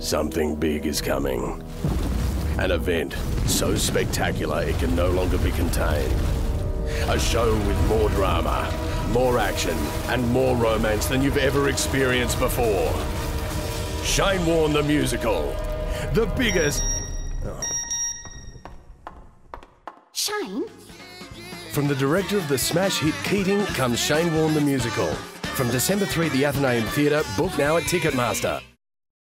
Something big is coming. An event so spectacular it can no longer be contained. A show with more drama, more action, and more romance than you've ever experienced before. Shane Warne the Musical. The biggest. Shane? From the director of the smash hit Keating comes Shane Warne the Musical. From December 3 at the Athenaeum Theatre, book now at Ticketmaster.